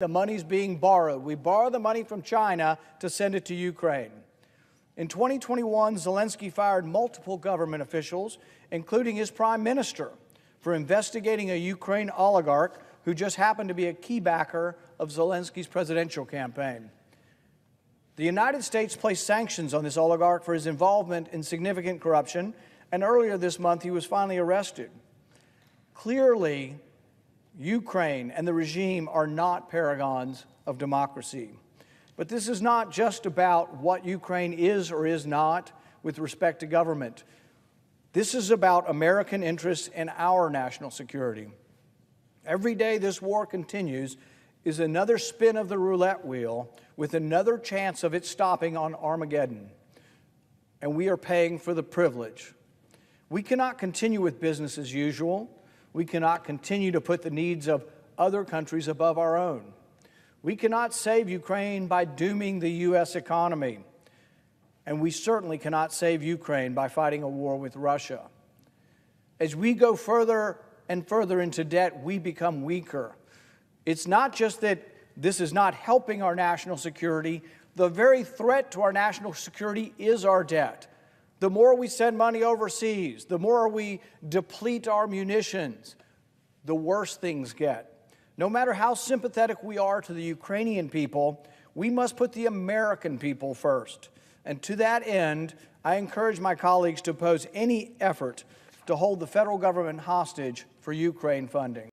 The money's being borrowed. We borrow the money from China to send it to Ukraine. In 2021, Zelensky fired multiple government officials, including his prime minister, for investigating a Ukraine oligarch who just happened to be a key backer of Zelensky's presidential campaign. The United States placed sanctions on this oligarch for his involvement in significant corruption, and earlier this month he was finally arrested. Clearly, Ukraine and the regime are not paragons of democracy. But this is not just about what Ukraine is or is not with respect to government. This is about American interests and our national security. Every day this war continues is another spin of the roulette wheel with another chance of it stopping on Armageddon. And we are paying for the privilege. We cannot continue with business as usual. We cannot continue to put the needs of other countries above our own. We cannot save Ukraine by dooming the U.S. economy. And we certainly cannot save Ukraine by fighting a war with Russia. As we go further and further into debt, we become weaker. It's not just that this is not helping our national security, the very threat to our national security is our debt. The more we send money overseas, the more we deplete our munitions, the worse things get. No matter how sympathetic we are to the Ukrainian people, we must put the American people first. And to that end, I encourage my colleagues to oppose any effort to hold the federal government hostage for Ukraine funding.